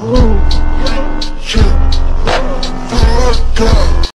Yeah, yeah, yeah.